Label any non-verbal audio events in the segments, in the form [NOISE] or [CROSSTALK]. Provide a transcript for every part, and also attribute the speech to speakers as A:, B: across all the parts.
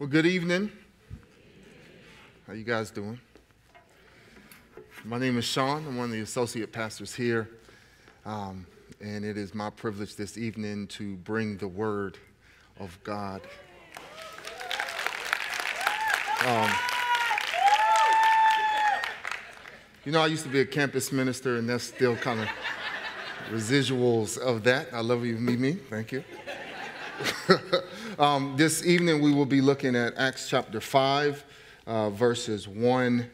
A: Well, good evening. How you guys doing? My name is Sean. I'm one of the associate pastors here, um, and it is my privilege this evening to bring the word of God. Um, you know, I used to be a campus minister, and that's still kind of residuals of that. I love you, meet me. Thank you. [LAUGHS] um, this evening, we will be looking at Acts chapter 5, uh, verses 1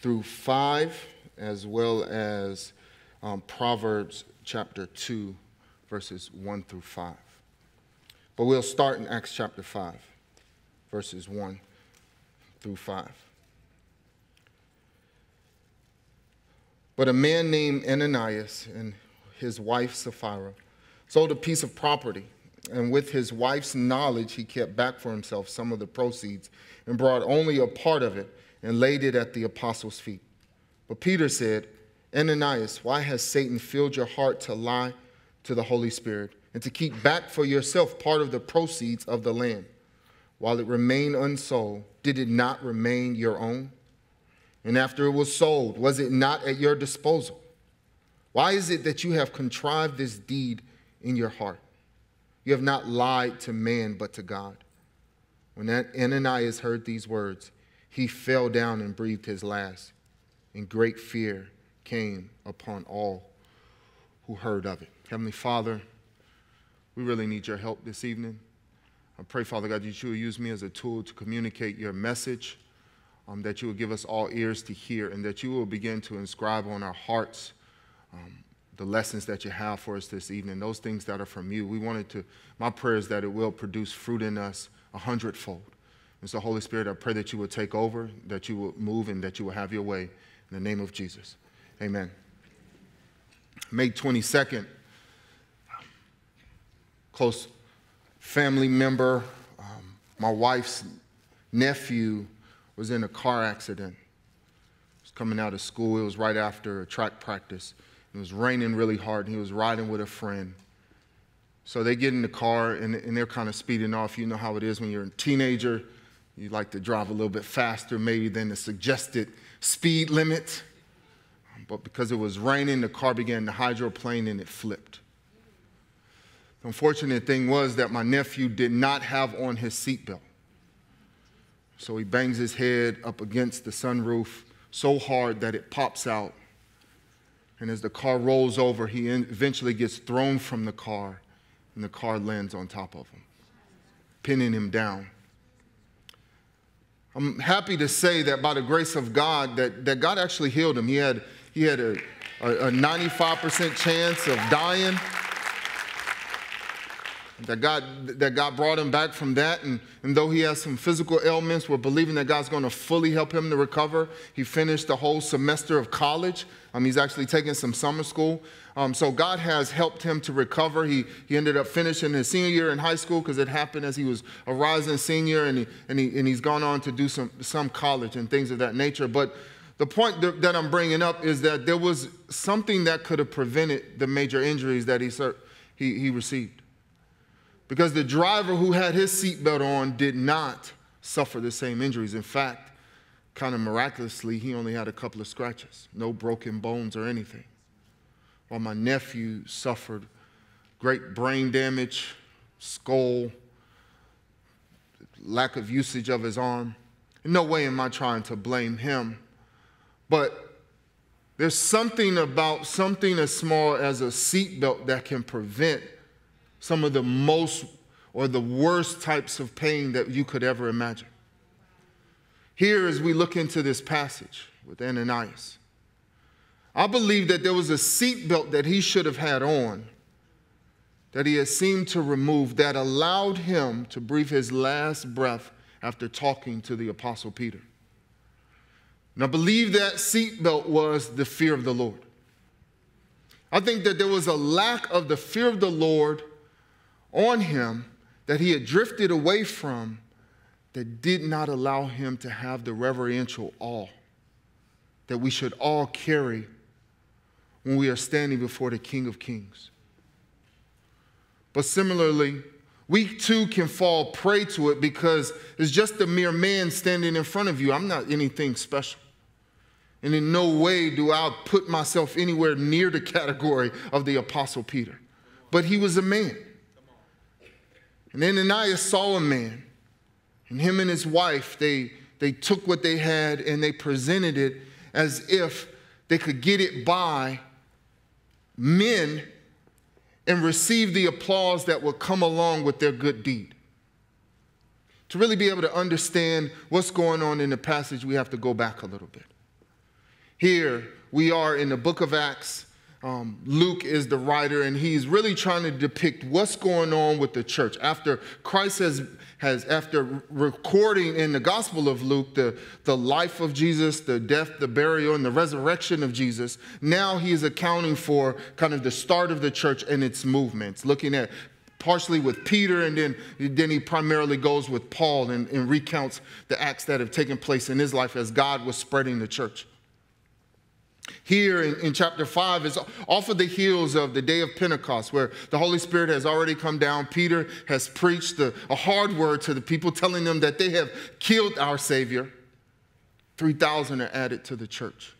A: through 5, as well as um, Proverbs chapter 2, verses 1 through 5. But we'll start in Acts chapter 5, verses 1 through 5. But a man named Ananias and his wife Sapphira sold a piece of property and with his wife's knowledge, he kept back for himself some of the proceeds and brought only a part of it and laid it at the apostles' feet. But Peter said, Ananias, why has Satan filled your heart to lie to the Holy Spirit and to keep back for yourself part of the proceeds of the land? While it remained unsold, did it not remain your own? And after it was sold, was it not at your disposal? Why is it that you have contrived this deed in your heart? You have not lied to man, but to God. When Ananias heard these words, he fell down and breathed his last, and great fear came upon all who heard of it. Heavenly Father, we really need your help this evening. I pray, Father God, that you will use me as a tool to communicate your message, um, that you will give us all ears to hear, and that you will begin to inscribe on our hearts um, the lessons that you have for us this evening, those things that are from you. We wanted to, my prayer is that it will produce fruit in us a hundredfold. And so, Holy Spirit, I pray that you will take over, that you will move, and that you will have your way. In the name of Jesus. Amen. May 22nd, close family member, um, my wife's nephew was in a car accident. He was coming out of school. It was right after a track practice. It was raining really hard, and he was riding with a friend. So they get in the car, and, and they're kind of speeding off. You know how it is when you're a teenager. You like to drive a little bit faster, maybe than the suggested speed limit. But because it was raining, the car began to hydroplane and it flipped. The unfortunate thing was that my nephew did not have on his seatbelt. So he bangs his head up against the sunroof so hard that it pops out and as the car rolls over, he eventually gets thrown from the car, and the car lands on top of him, pinning him down. I'm happy to say that by the grace of God, that, that God actually healed him. He had, he had a, a, a 95% chance of dying that God, that God brought him back from that. And, and though he has some physical ailments, we're believing that God's going to fully help him to recover. He finished the whole semester of college. Um, he's actually taking some summer school. Um, so God has helped him to recover. He, he ended up finishing his senior year in high school because it happened as he was a rising senior, and, he, and, he, and he's gone on to do some, some college and things of that nature. But the point that I'm bringing up is that there was something that could have prevented the major injuries that he, he, he received because the driver who had his seatbelt on did not suffer the same injuries. In fact, kind of miraculously, he only had a couple of scratches, no broken bones or anything. While my nephew suffered great brain damage, skull, lack of usage of his arm. In no way am I trying to blame him, but there's something about something as small as a seatbelt that can prevent some of the most or the worst types of pain that you could ever imagine. Here, as we look into this passage with Ananias, I believe that there was a seatbelt that he should have had on that he had seemed to remove that allowed him to breathe his last breath after talking to the Apostle Peter. And I believe that seatbelt was the fear of the Lord. I think that there was a lack of the fear of the Lord on him that he had drifted away from that did not allow him to have the reverential awe that we should all carry when we are standing before the King of Kings. But similarly, we too can fall prey to it because it's just a mere man standing in front of you. I'm not anything special. And in no way do I put myself anywhere near the category of the Apostle Peter. But he was a man. And then Ananias saw a man, and him and his wife, they, they took what they had and they presented it as if they could get it by men and receive the applause that would come along with their good deed. To really be able to understand what's going on in the passage, we have to go back a little bit. Here we are in the book of Acts. Um, Luke is the writer, and he's really trying to depict what's going on with the church. After Christ has, has after recording in the Gospel of Luke the, the life of Jesus, the death, the burial, and the resurrection of Jesus, now he is accounting for kind of the start of the church and its movements, looking at partially with Peter, and then, then he primarily goes with Paul and, and recounts the acts that have taken place in his life as God was spreading the church here in, in, chapter 5 is off of the heels of the day of Pentecost, where the Holy Spirit has already come down. Peter has preached a, a hard word to the people, telling them that they have killed our Savior. 3,000 are added to the church.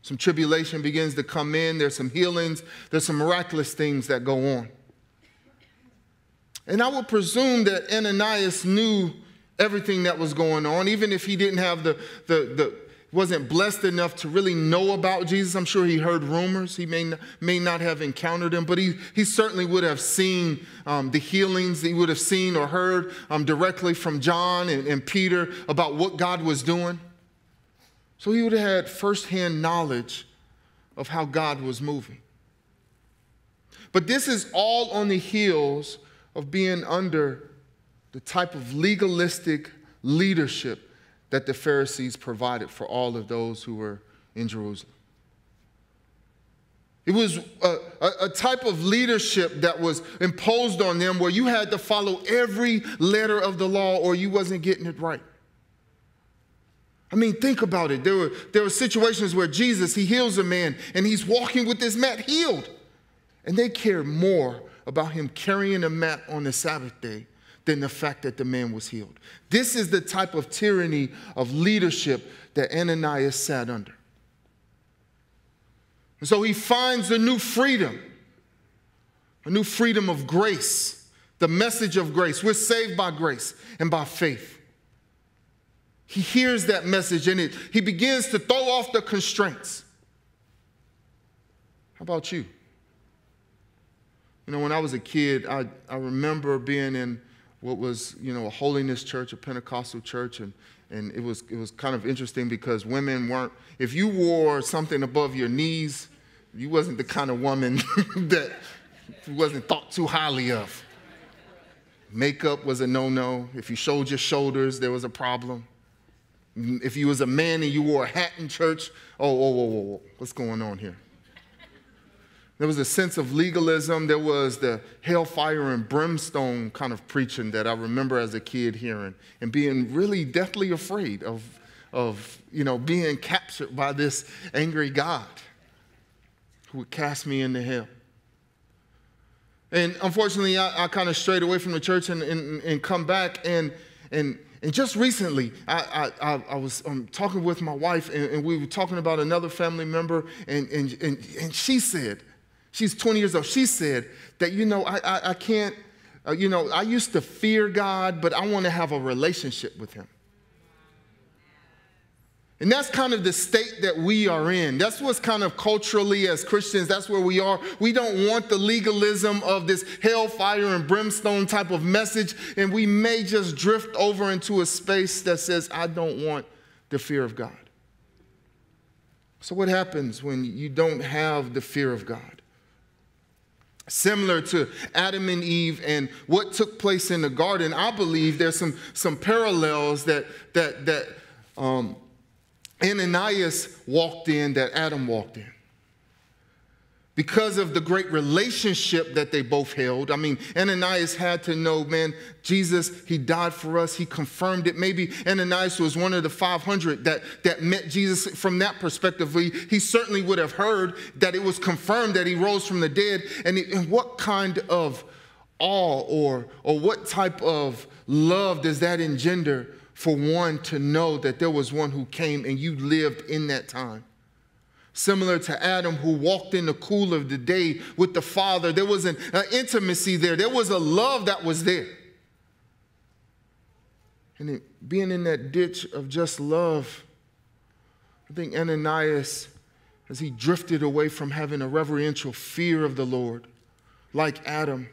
A: Some tribulation begins to come in, there's some healings, there's some miraculous things that go on. And I would presume that Ananias knew everything that was going on, even if he didn't have the, the, the wasn't blessed enough to really know about Jesus. I'm sure he heard rumors. He may not, may not have encountered him, but he, he certainly would have seen um, the healings. He would have seen or heard um, directly from John and, and Peter about what God was doing. So he would have had firsthand knowledge of how God was moving. But this is all on the heels of being under the type of legalistic leadership that the Pharisees provided for all of those who were in Jerusalem. It was a, a, a, type of leadership that was imposed on them where you had to follow every letter of the law or you wasn't getting it right. I mean, think about it. There were, there were situations where Jesus, he heals a man and he's walking with this mat healed. And they cared more about him carrying a mat on the Sabbath day than the fact that the man was healed. This is the type of tyranny of leadership that Ananias sat under. And so he finds a new freedom, a new freedom of grace, the message of grace. We're saved by grace and by faith. He hears that message and it, he begins to throw off the constraints. How about you? You know, when I was a kid, I, I remember being in what was, you know, a holiness church, a Pentecostal church, and, and it, was, it was kind of interesting because women weren't, if you wore something above your knees, you wasn't the kind of woman [LAUGHS] that wasn't thought too highly of. Makeup was a no-no. If you showed your shoulders, there was a problem. If you was a man and you wore a hat in church, oh, whoa, whoa, whoa, whoa. what's going on here? There was a sense of legalism. There was the hellfire and brimstone kind of preaching that I remember as a kid hearing and being really deathly afraid of, of you know, being captured by this angry God who would cast me into hell. And unfortunately, I, I kind of strayed away from the church and, and, and come back. And, and, and just recently, I, I, I was um, talking with my wife, and, and, we were talking about another family member, and, and, and, and she said, She's 20 years old. She said that, you know, I, I, I can't, uh, you know, I used to fear God, but I want to have a relationship with Him. And that's kind of the state that we are in. That's what's kind of culturally, as Christians, that's where we are. We don't want the legalism of this hellfire and brimstone type of message. And we may just drift over into a space that says, I don't want the fear of God. So, what happens when you don't have the fear of God? Similar to Adam and Eve and what took place in the garden, I believe there's some, some parallels that, that, that um, Ananias walked in that Adam walked in because of the great relationship that they both held. I mean, Ananias had to know, man, Jesus, he died for us. He confirmed it. Maybe Ananias was one of the 500 that, that met Jesus from that perspective. He, he certainly would have heard that it was confirmed that he rose from the dead. And, it, and what kind of awe or, or what type of love does that engender for one to know that there was one who came and you lived in that time? Similar to Adam, who walked in the cool of the day with the Father, there was an, an intimacy there, there was a love that was there. And it, being in that ditch of just love, I think Ananias, as he drifted away from having a reverential fear of the Lord, like Adam,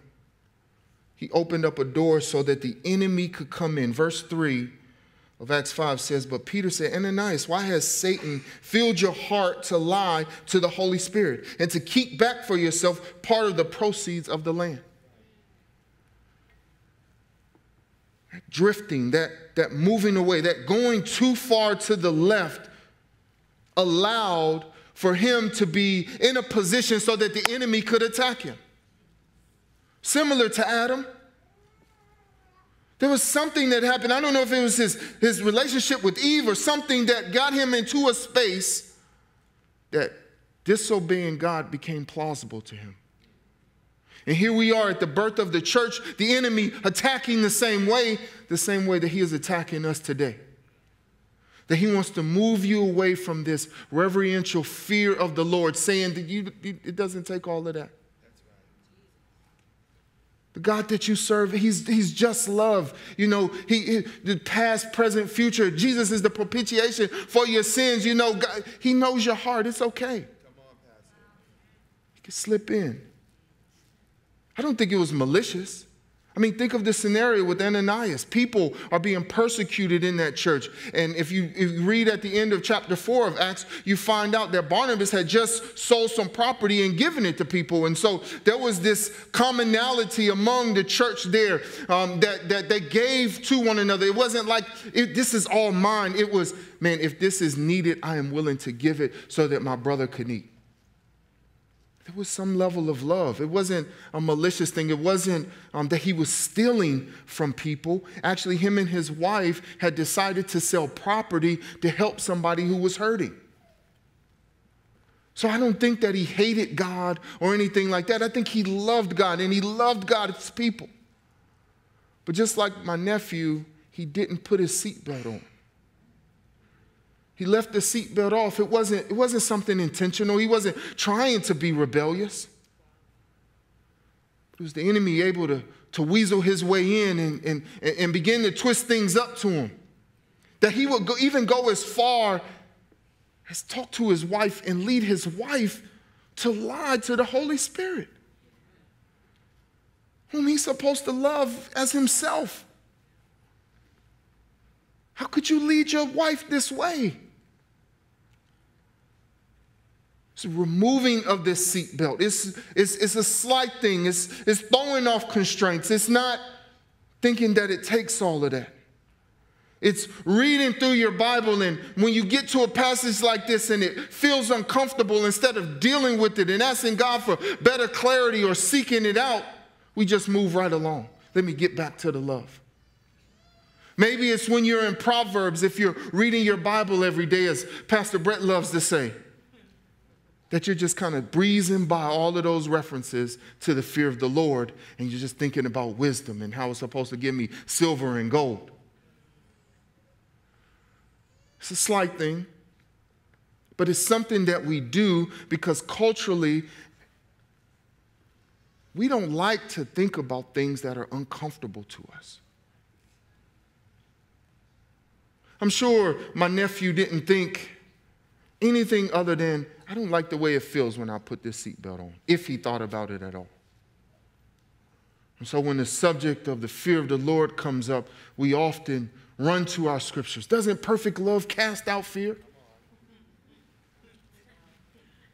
A: he opened up a door so that the enemy could come in. Verse 3 of Acts 5 says, But Peter said, Ananias, why has Satan filled your heart to lie to the Holy Spirit and to keep back for yourself part of the proceeds of the land? Drifting, that, that moving away, that going too far to the left allowed for him to be in a position so that the enemy could attack him. Similar to Adam. There was something that happened. I don't know if it was his, his relationship with Eve or something that got him into a space that disobeying God became plausible to him. And here we are at the birth of the church, the enemy attacking the same way, the same way that he is attacking us today. That he wants to move you away from this reverential fear of the Lord, saying that you, it doesn't take all of that. The God that you serve, he's, he's just love. You know, he, he, the past, present, future. Jesus is the propitiation for your sins. You know, God, he knows your heart. It's okay. On. He can slip in. I don't think it was malicious. I mean, think of the scenario with Ananias. People are being persecuted in that church. And if you, if you, read at the end of chapter 4 of Acts, you find out that Barnabas had just sold some property and given it to people. And so there was this commonality among the church there um, that, that they gave to one another. It wasn't like, it, this is all mine. It was, man, if this is needed, I am willing to give it so that my brother could eat. There was some level of love. It wasn't a malicious thing. It wasn't um, that he was stealing from people. Actually, him and his wife had decided to sell property to help somebody who was hurting. So I don't think that he hated God or anything like that. I think he loved God and he loved God's people. But just like my nephew, he didn't put his seatbelt on. He left the seatbelt off. It wasn't, it wasn't something intentional. He wasn't trying to be rebellious. It was the enemy able to, to weasel his way in and, and, and begin to twist things up to him. That he would go, even go as far as talk to his wife and lead his wife to lie to the Holy Spirit, whom he's supposed to love as himself. How could you lead your wife this way? It's removing of this seatbelt. It's, it's, it's a slight thing. It's, it's throwing off constraints. It's not thinking that it takes all of that. It's reading through your Bible, and when you get to a passage like this and it feels uncomfortable, instead of dealing with it and asking God for better clarity or seeking it out, we just move right along. Let me get back to the love. Maybe it's when you're in Proverbs, if you're reading your Bible every day, as Pastor Brett loves to say that you're just kind of breezing by all of those references to the fear of the Lord and you're just thinking about wisdom and how it's supposed to give me silver and gold. It's a slight thing, but it's something that we do because culturally we don't like to think about things that are uncomfortable to us. I'm sure my nephew didn't think anything other than, I don't like the way it feels when I put this seatbelt on, if he thought about it at all. And so when the subject of the fear of the Lord comes up, we often run to our scriptures. Doesn't perfect love cast out fear?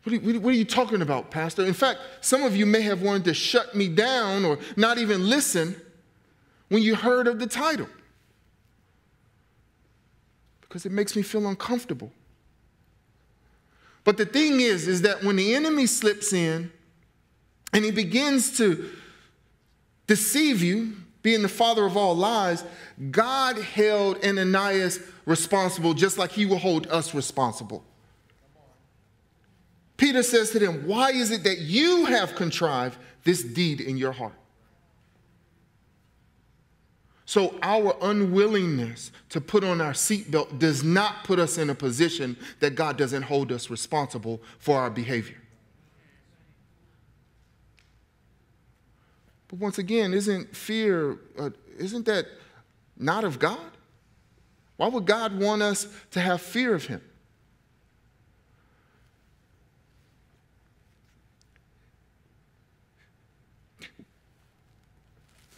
A: What are, you, what are, you, talking about, Pastor? In fact, some of you may have wanted to shut me down or not even listen when you heard of the title because it makes me feel uncomfortable. But the thing is, is that when the enemy slips in and he begins to deceive you, being the father of all lies, God held Ananias responsible just like he will hold us responsible. Peter says to them, Why is it that you have contrived this deed in your heart? So, our unwillingness to put on our seatbelt does not put us in a position that God doesn't hold us responsible for our behavior. But once again, isn't fear, uh, isn't that not of God? Why would God want us to have fear of Him?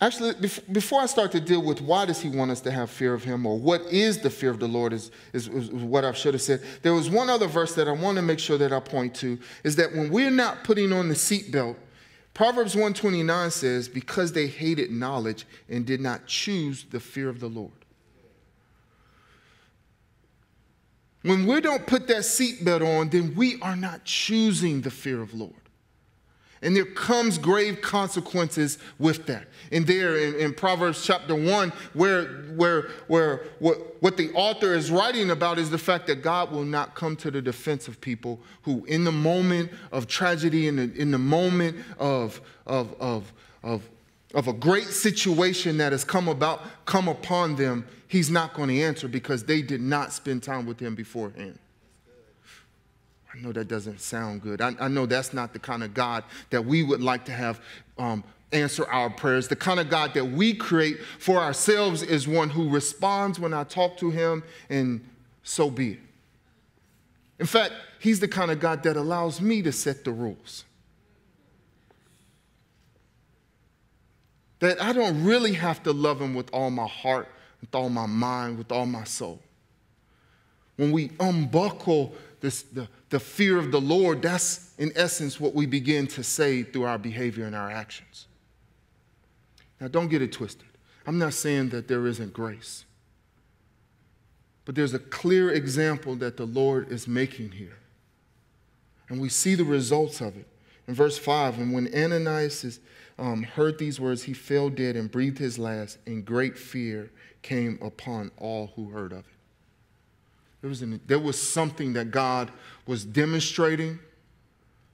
A: Actually, before I start to deal with why does he want us to have fear of him or what is the fear of the Lord is, is, is, what I should have said. There was one other verse that I want to make sure that I point to is that when we're not putting on the seatbelt, Proverbs 129 says, because they hated knowledge and did not choose the fear of the Lord. When we don't put that seatbelt on, then we are not choosing the fear of Lord. And there comes grave consequences with that. And there in, in, Proverbs chapter 1, where, where, where what, what the author is writing about is the fact that God will not come to the defense of people who, in the moment of tragedy, in the, in the moment of, of, of, of, of a great situation that has come about, come upon them, he's not going to answer because they did not spend time with him beforehand. I know that doesn't sound good. I, I, know that's not the kind of God that we would like to have um, answer our prayers. The kind of God that we create for ourselves is one who responds when I talk to him, and so be it. In fact, he's the kind of God that allows me to set the rules. That I don't really have to love him with all my heart, with all my mind, with all my soul. When we unbuckle this, the, the fear of the Lord, that's in essence what we begin to say through our behavior and our actions. Now, don't get it twisted. I'm not saying that there isn't grace, but there's a clear example that the Lord is making here. And we see the results of it. In verse 5, and when Ananias um, heard these words, he fell dead and breathed his last, and great fear came upon all who heard of it. There was, an, there was something that God was demonstrating.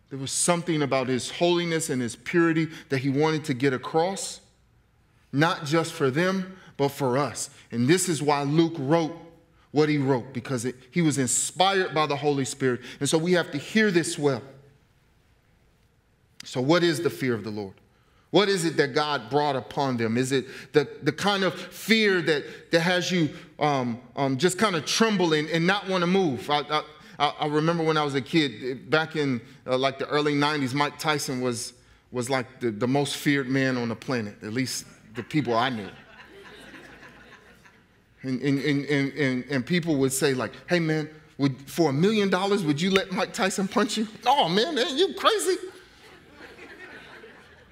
A: There was something about his holiness and his purity that he wanted to get across, not just for them, but for us. And this is why Luke wrote what he wrote, because it, he was inspired by the Holy Spirit. And so we have to hear this well. So, what is the fear of the Lord? What is it that God brought upon them? Is it the, the kind of fear that, that has you um, um, just kind of trembling and, not want to move? I, I, I, remember when I was a kid, back in uh, like the early 90s, Mike Tyson was, was like the, the most feared man on the planet, at least the people I knew. And, and, and, and, and people would say like, hey man, would, for a million dollars, would you let Mike Tyson punch you? Oh man, man, you crazy?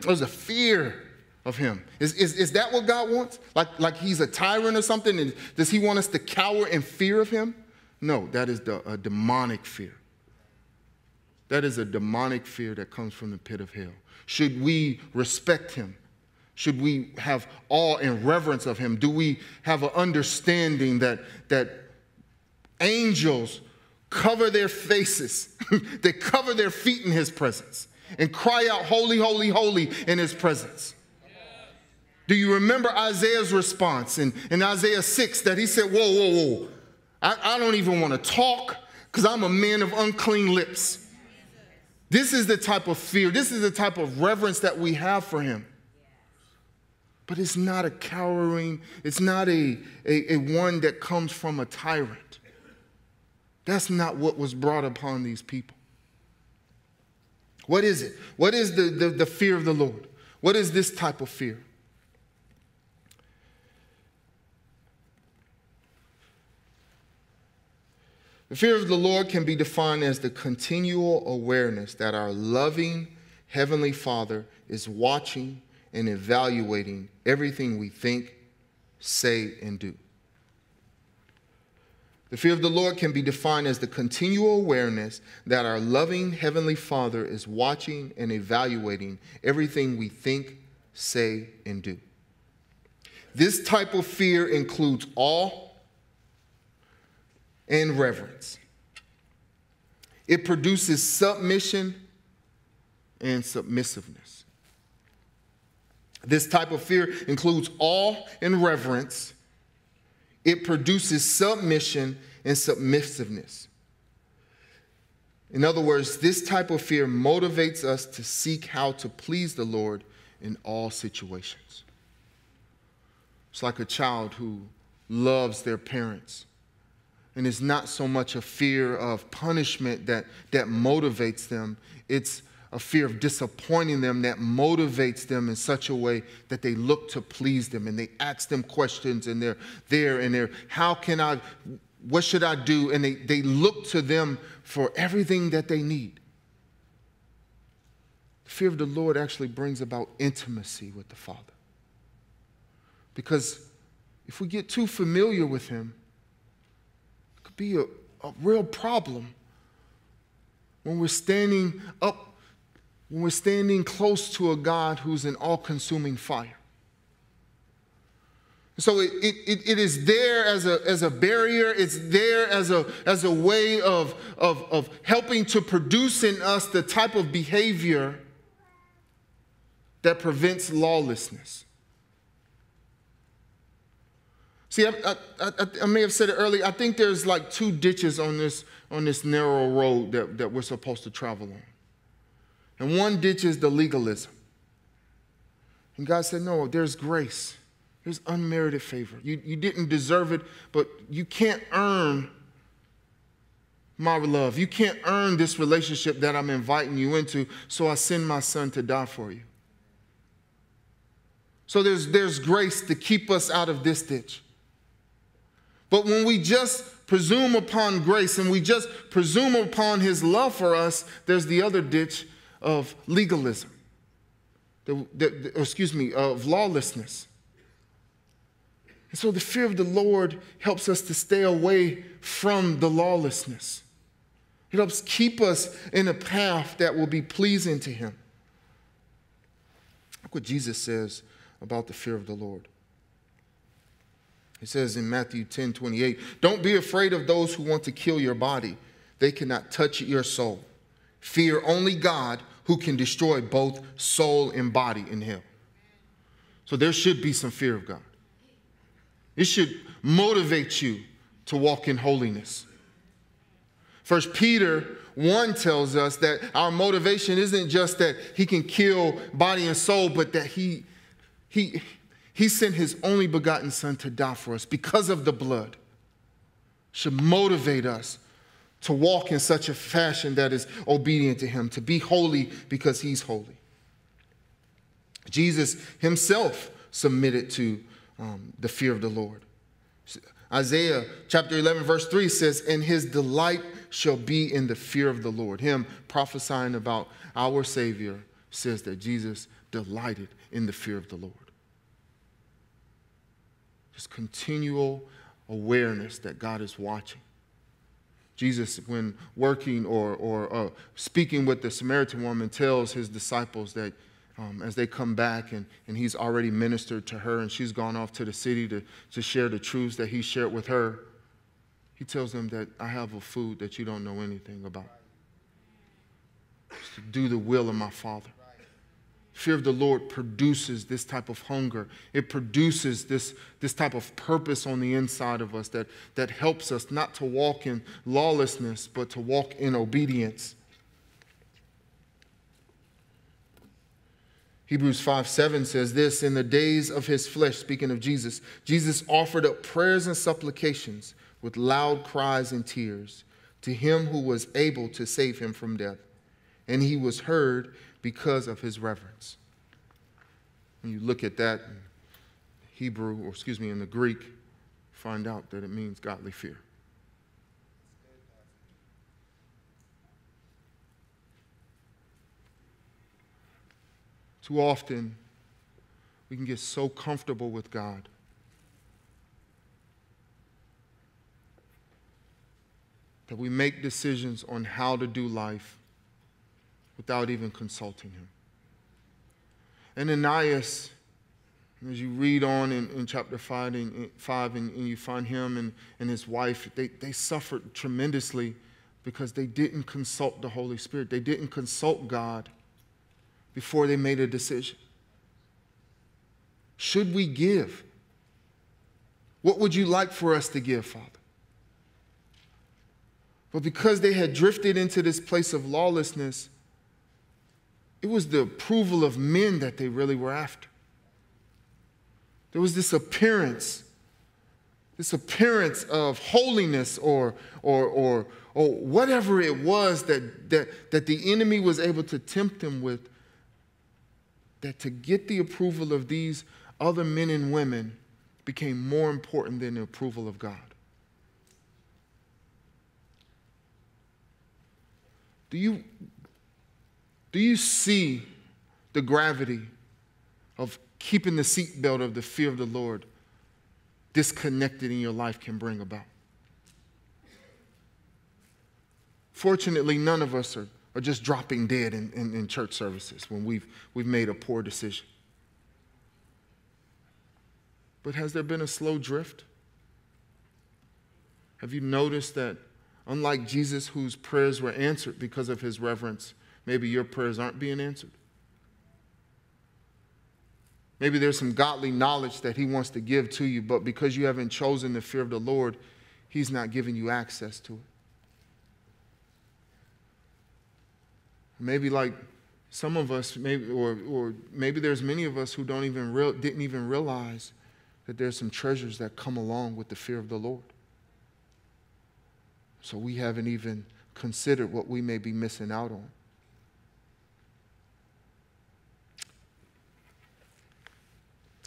A: There's a fear of him. Is, is, is that what God wants? Like, like he's a tyrant or something? And does he want us to cower in fear of him? No, that is the, a demonic fear. That is a demonic fear that comes from the pit of hell. Should we respect him? Should we have awe and reverence of him? Do we have an understanding that, that angels cover their faces, [LAUGHS] they cover their feet in his presence? And cry out, Holy, holy, holy in his presence. Do you remember Isaiah's response in, in Isaiah 6 that he said, Whoa, whoa, whoa, I, I don't even want to talk because I'm a man of unclean lips. This is the type of fear, this is the type of reverence that we have for him. But it's not a cowering, it's not a, a, a one that comes from a tyrant. That's not what was brought upon these people. What is it? What is the, the, the fear of the Lord? What is this type of fear? The fear of the Lord can be defined as the continual awareness that our loving Heavenly Father is watching and evaluating everything we think, say, and do. The fear of the Lord can be defined as the continual awareness that our loving Heavenly Father is watching and evaluating everything we think, say, and do. This type of fear includes awe and reverence. It produces submission and submissiveness. This type of fear includes awe and reverence. It produces submission and submissiveness. In other words, this type of fear motivates us to seek how to please the Lord in all situations. It's like a child who loves their parents. And it's not so much a fear of punishment that, that motivates them, it's a fear of disappointing them that motivates them in such a way that they look to please them and they ask them questions and they're there and they're, how can I, what should I do? And they, they look to them for everything that they need. The fear of the Lord actually brings about intimacy with the Father. Because if we get too familiar with Him, it could be a, a real problem when we're standing up, when we're standing close to a God who's an all consuming fire. So it, it, it is there as a, as a barrier, it's there as a, as a way of, of, of helping to produce in us the type of behavior that prevents lawlessness. See, I, I, I, I, may have said it earlier. I think there's like two ditches on this, on this narrow road that, that we're supposed to travel on. And one ditch is the legalism. And God said, No, there's grace. There's unmerited favor. You, you didn't deserve it, but you can't earn my love. You can't earn this relationship that I'm inviting you into, so I send my son to die for you. So there's, there's grace to keep us out of this ditch. But when we just presume upon grace and we just presume upon his love for us, there's the other ditch of legalism, the, the, the, oh, excuse me, of lawlessness. And so the fear of the Lord helps us to stay away from the lawlessness. It helps keep us in a path that will be pleasing to Him. Look what Jesus says about the fear of the Lord. He says in Matthew 10 28, Don't be afraid of those who want to kill your body, they cannot touch your soul. Fear only God who can destroy both soul and body in hell. So there should be some fear of God. It should motivate you to walk in holiness. First Peter 1 tells us that our motivation isn't just that he can kill body and soul, but that he, he, he sent his only begotten son to die for us because of the blood. Should motivate us to walk in such a fashion that is obedient to him, to be holy because he's holy. Jesus himself submitted to um, the fear of the Lord. Isaiah chapter 11, verse 3 says, And his delight shall be in the fear of the Lord. Him prophesying about our Savior says that Jesus delighted in the fear of the Lord. Just continual awareness that God is watching. Jesus, when working or, or uh, speaking with the Samaritan woman, tells his disciples that um, as they come back and, and he's already ministered to her and she's gone off to the city to, to share the truths that he shared with her, he tells them that I have a food that you don't know anything about. It's to do the will of my Father. Fear of the Lord produces this type of hunger. It produces this, this type of purpose on the inside of us that, that helps us not to walk in lawlessness, but to walk in obedience. Hebrews 5 7 says this In the days of his flesh, speaking of Jesus, Jesus offered up prayers and supplications with loud cries and tears to him who was able to save him from death. And he was heard because of his reverence. When you look at that in Hebrew, or excuse me, in the Greek, find out that it means godly fear. Too often, we can get so comfortable with God. That we make decisions on how to do life without even consulting him. And Ananias, as you read on in, in chapter 5, and, five and, and you find him and, and his wife, they, they suffered tremendously because they didn't consult the Holy Spirit. They didn't consult God before they made a decision. should we give? What would you like for us to give, Father? But because they had drifted into this place of lawlessness, it was the approval of men that they really were after. There was this appearance, this appearance of holiness or, or, or, or whatever it was that, that, that the enemy was able to tempt them with, that to get the approval of these other men and women became more important than the approval of God. Do you, do you see the gravity of keeping the seatbelt of the fear of the Lord disconnected in your life can bring about? Fortunately, none of us are, are just dropping dead in, in, in church services when we've, we've made a poor decision. But has there been a slow drift? Have you noticed that, unlike Jesus, whose prayers were answered because of his reverence, maybe your prayers aren't being answered? Maybe there's some godly knowledge that he wants to give to you, but because you haven't chosen the fear of the Lord, he's not giving you access to it. Maybe like some of us, maybe, or, or maybe there's many of us who don't even real, didn't even realize that there's some treasures that come along with the fear of the Lord. So we haven't even considered what we may be missing out on.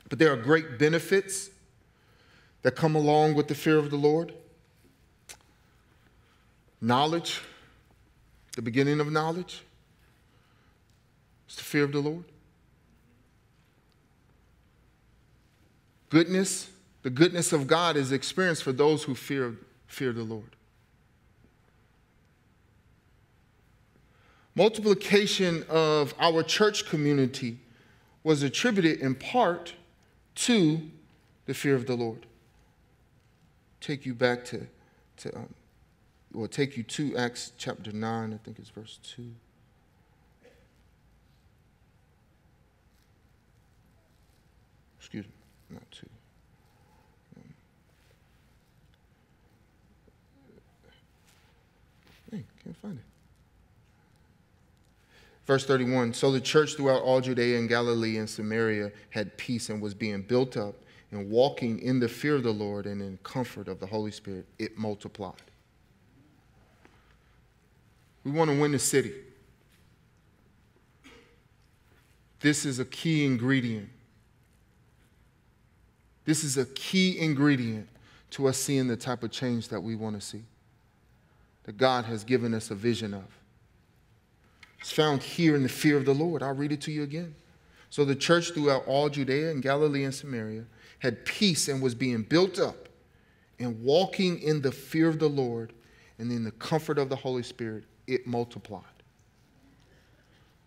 A: But there are great benefits that come along with the fear of the Lord. Knowledge, the beginning of knowledge, is the fear of the Lord. Goodness, the goodness of God is experienced for those who fear, fear the Lord. Multiplication of our church community was attributed in part to the fear of the Lord. Take you back to, to um, or take you to Acts chapter 9, I think it's verse 2. Excuse me not two. Um, hey, can't find it. Verse 31 So the church throughout all Judea and Galilee and Samaria had peace and was being built up and walking in the fear of the Lord and in comfort of the Holy Spirit, it multiplied. We want to win the city. This is a key ingredient this is a key ingredient to us seeing the type of change that we want to see, that God has given us a vision of. It's found here in the fear of the Lord. I'll read it to you again. So the church throughout all Judea and Galilee and Samaria had peace and was being built up and walking in the fear of the Lord and in the comfort of the Holy Spirit, it multiplied.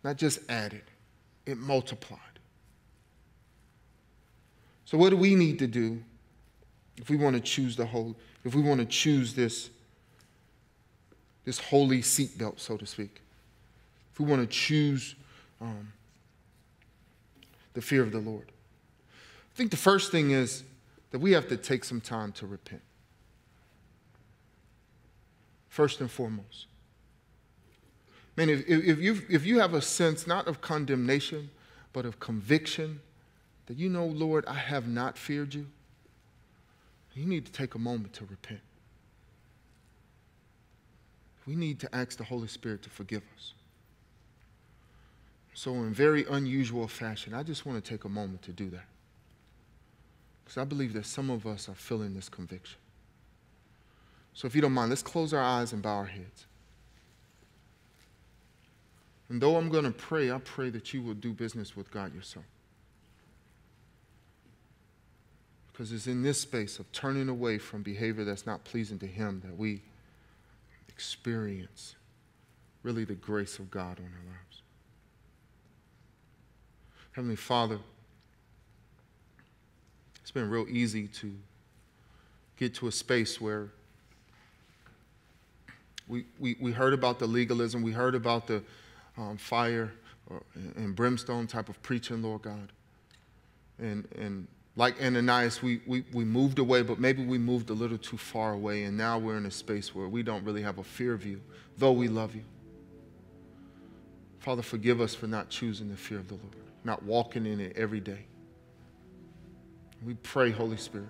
A: Not just added, it multiplied. So, what do we need to do if we want to choose the whole, if we want to choose this, this holy seatbelt, so to speak? We want to choose um, the fear of the Lord? I think the first thing is that we have to take some time to repent. First and foremost. Man, if, if, you, if you have a sense not of condemnation, but of conviction, that you know, Lord, I have not feared you, you need to take a moment to repent. We need to ask the Holy Spirit to forgive us. So, in very unusual fashion, I just want to take a moment to do that. Because I believe that some of us are feeling this conviction. So, if you don't mind, let's close our eyes and bow our heads. And though I'm going to pray, I pray that you will do business with God yourself. Because it's in this space of turning away from behavior that's not pleasing to Him that we experience really the grace of God on our lives. Heavenly Father, it's been real easy to get to a space where we, we, we heard about the legalism, we heard about the um, fire or, and brimstone type of preaching, Lord God. and, and like Ananias, we, we, we moved away, but maybe we moved a little too far away, and now we're in a space where we don't really have a fear of you, though we love you. Father, forgive us for not choosing the fear of the Lord, not walking in it every day. We pray, Holy Spirit,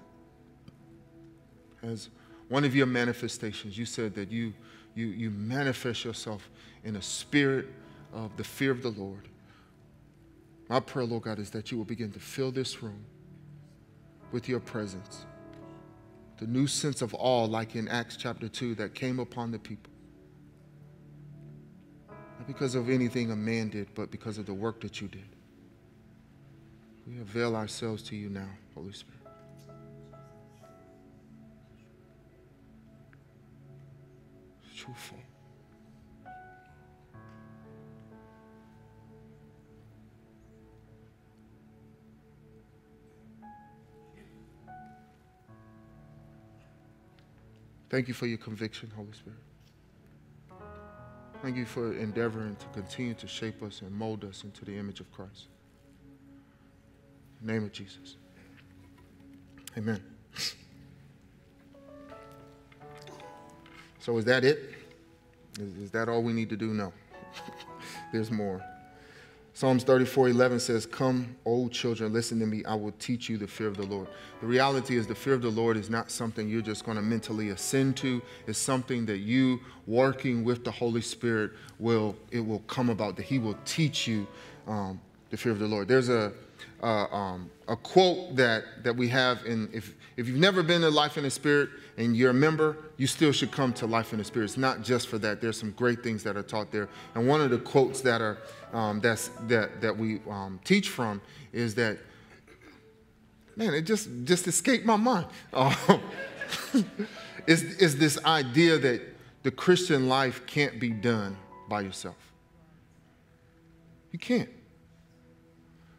A: as one of your manifestations, you said that you, you, you manifest yourself in a spirit of the fear of the Lord. My prayer, Lord God, is that you will begin to fill this room with your presence. The new sense of awe, like in Acts chapter 2, that came upon the people. Not because of anything a man did, but because of the work that you did. We avail ourselves to you now, Holy Spirit. Truthful. Thank you for your conviction, Holy Spirit. Thank you for endeavoring to continue to shape us and mold us into the image of Christ. Name of Jesus. Amen. So, is that it? Is, is that all we need to do? No. [LAUGHS] There's more. Psalms 34 11 says, Come, O children, listen to me. I will teach you the fear of the Lord. The reality is, the fear of the Lord is not something you're just going to mentally ascend to. It's something that you, working with the Holy Spirit, will it will come about. That He will teach you um, the fear of the Lord. There's a uh, um, a quote that that we have in if if you've never been to Life in the Spirit and you're a member, you still should come to Life in the Spirit. It's not just for that. There's some great things that are taught there. And one of the quotes that are um, that's that that we um, teach from is that man, it just just escaped my mind. [LAUGHS] Um, [LAUGHS] is is this idea that the Christian life can't be done by yourself? You can't.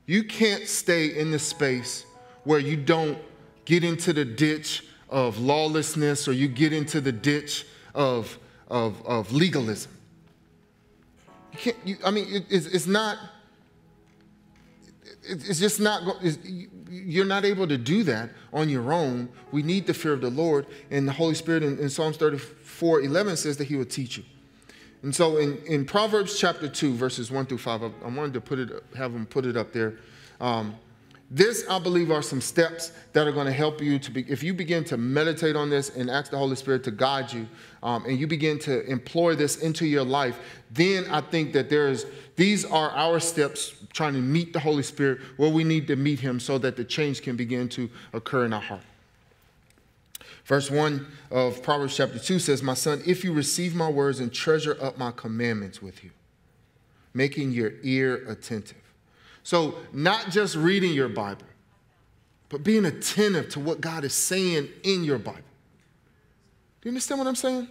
A: You can't stay in the space where you don't get into the ditch of lawlessness or you get into the ditch of, of, of legalism. You can't, you, I mean, it, it's, it's, not, it, it's just not, it's, you're not able to do that on your own. We need the fear of the Lord. And the Holy Spirit in, in Psalms 34 11 says that He will teach you. And so in, in Proverbs chapter 2, verses 1 through 5, I, I wanted to put it, have them put it up there. Um, this, I believe, are some steps that are going to help you to be, if you begin to meditate on this and ask the Holy Spirit to guide you, um, and you begin to employ this into your life, then I think that there's, these are our steps trying to meet the Holy Spirit where we need to meet Him so that the change can begin to occur in our heart. Verse 1 of Proverbs chapter 2 says, My son, if you receive my words and treasure up my commandments with you, making your ear attentive. So, not just reading your Bible, but being attentive to what God is saying in your Bible. Do you understand what I'm saying?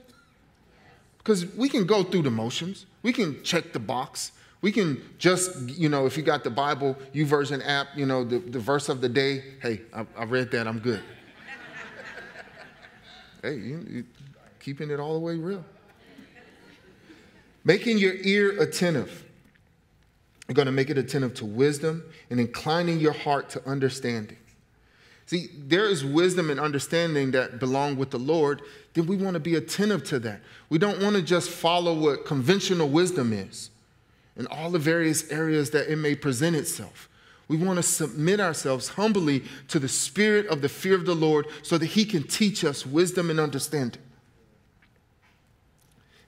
A: Because we can go through the motions, we can check the box. We can just, you know, if you got the Bible, U YouVersion app, you know, the, the verse of the day, hey, I, I read that, I'm good. Hey, you, you, keeping it all the way real. Making your ear attentive. You're going to make it attentive to wisdom and inclining your heart to understanding. See, there is wisdom and understanding that belong with the Lord, then we want to be attentive to that. We don't want to just follow what conventional wisdom is in all the various areas that it may present itself. We want to submit ourselves humbly to the spirit of the fear of the Lord so that He can teach us wisdom and understanding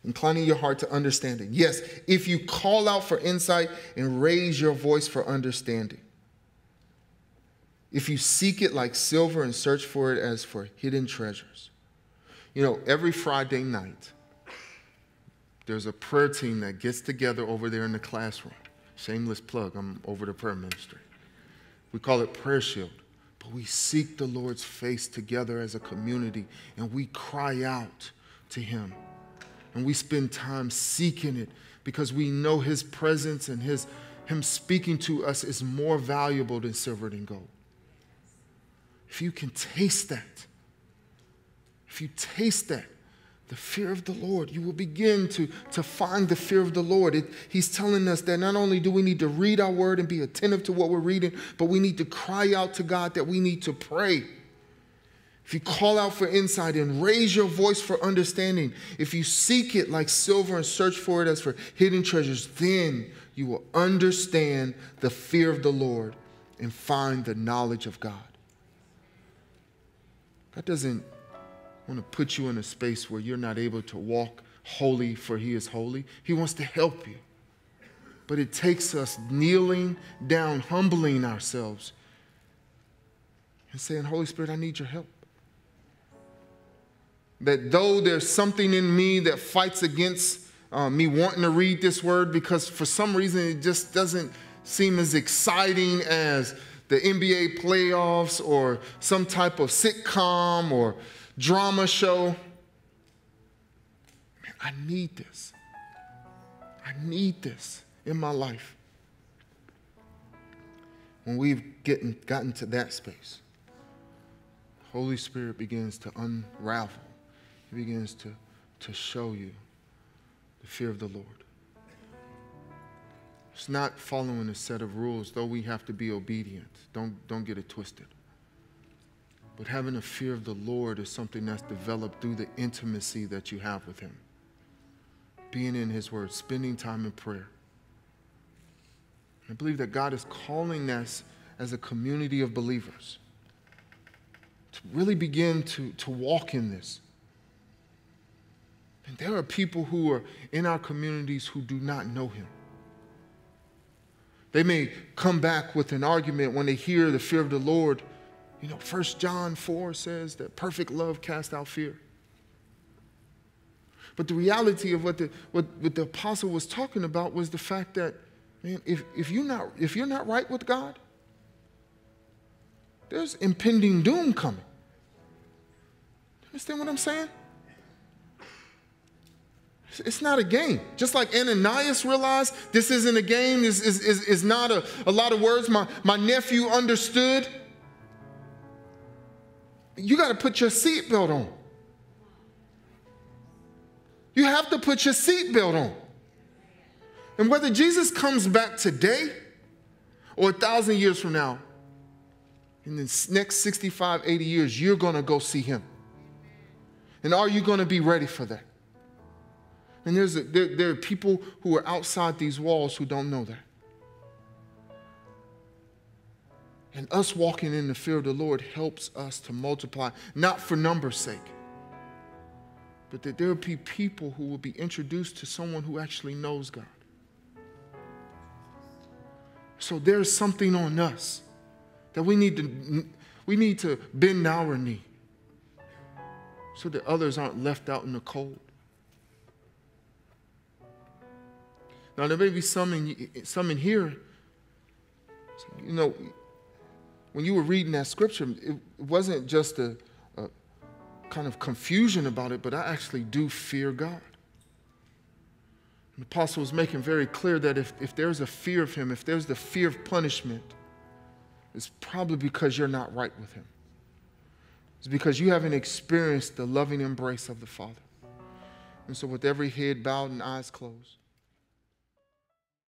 A: inclining your heart to understanding. Yes, if you call out for insight and raise your voice for understanding. If you seek it like silver and search for it as for hidden treasures. You know, every Friday night, there's a prayer team that gets together over there in the classroom. Shameless plug, I'm over the prayer ministry. We call it Prayer Shield. But we seek the Lord's face together as a community and we cry out to Him and we spend time seeking it because we know his presence and his him speaking to us is more valuable than silver and gold. If you can taste that, if you taste that, the fear of the Lord. You will begin to, to find the fear of the Lord. It, he's telling us that not only do we need to read our word and be attentive to what we're reading, but we need to cry out to God that we need to pray. If you call out for insight and raise your voice for understanding, if you seek it like silver and search for it as for hidden treasures, then you will understand the fear of the Lord and find the knowledge of God. God doesn't want to put you in a space where you're not able to walk holy for He is holy. He wants to help you. But it takes us kneeling down, humbling ourselves, and saying, Holy Spirit, I need your help. That though there's something in me that fights against uh, me wanting to read this word because for some reason it just doesn't seem as exciting as the NBA playoffs or some type of sitcom or drama show. Man, I need this. I need this in my life. When we've getting, gotten to that space, Holy Spirit begins to unravel. He begins to, to show you the fear of the Lord. It's not following a set of rules, though we have to be obedient. Don't, don't get it twisted. But having a fear of the Lord is something that's developed through the intimacy that you have with Him. Being in His Word, spending time in prayer. I believe that God is calling us as a community of believers to really begin to, to walk in this. And there are people who are in our communities who do not know Him. They may come back with an argument when they hear the fear of the Lord you know, 1 John 4 says that perfect love casts out fear. But the reality of what the, what, what the apostle was talking about was the fact that, man, if, if, you're not, if you're not right with God, there's impending doom coming. Understand what I'm saying? It's not a game. Just like Ananias realized this isn't a game, is, is, is, not a, a lot of words my, my nephew understood you got to put your seatbelt on. You have to put your seatbelt on. And whether Jesus comes back today or a thousand years from now, in the next 65, 80 years, you're going to go see him. And are you going to be ready for that? And there's a, there, there are people who are outside these walls who don't know that. And us walking in the fear of the Lord helps us to multiply, not for numbers' sake, but that there will be people who will be introduced to someone who actually knows God. So there's something on us that we need to, we need to bend our knee so that others aren't left out in the cold. Now, there may be some in, some in here, you know, when you were reading that scripture, it wasn't just a, a kind of confusion about it, but I actually do fear God. The apostle was making very clear that if, if there's a fear of him, if there's the fear of punishment, it's probably because you're not right with him. It's because you haven't experienced the loving embrace of the Father. And so, with every head bowed and eyes closed,